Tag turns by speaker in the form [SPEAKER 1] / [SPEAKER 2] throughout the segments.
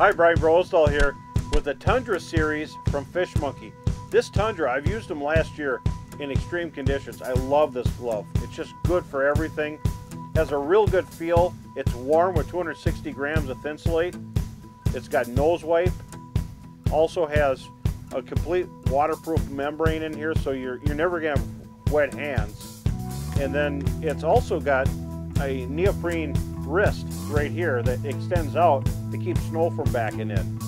[SPEAKER 1] Hi, Brian Brosdahl here with the Tundra series from Fish Monkey. This Tundra, I've used them last year in extreme conditions. I love this glove. It's just good for everything. Has a real good feel. It's warm with 260 grams of Thinsulate. It's got nose wipe. Also has a complete waterproof membrane in here so you're, you're never gonna have wet hands. And then it's also got a neoprene wrist right here that extends out to keep snow from backing in.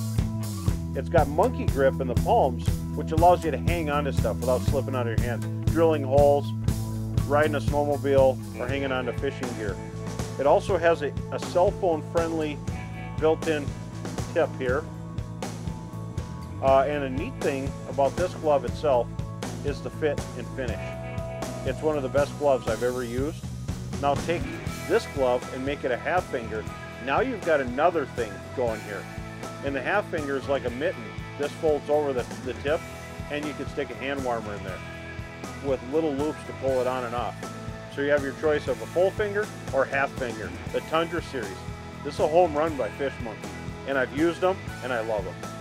[SPEAKER 1] It's got monkey grip in the palms, which allows you to hang on to stuff without slipping out of your hands. Drilling holes, riding a snowmobile, or hanging on to fishing gear. It also has a, a cell phone friendly built-in tip here. Uh, and a neat thing about this glove itself is the fit and finish. It's one of the best gloves I've ever used. Now take this glove and make it a half finger. Now you've got another thing going here. And the half finger is like a mitten. This folds over the, the tip and you can stick a hand warmer in there with little loops to pull it on and off. So you have your choice of a full finger or half finger. The Tundra series. This is a home run by Fish Monkey. And I've used them and I love them.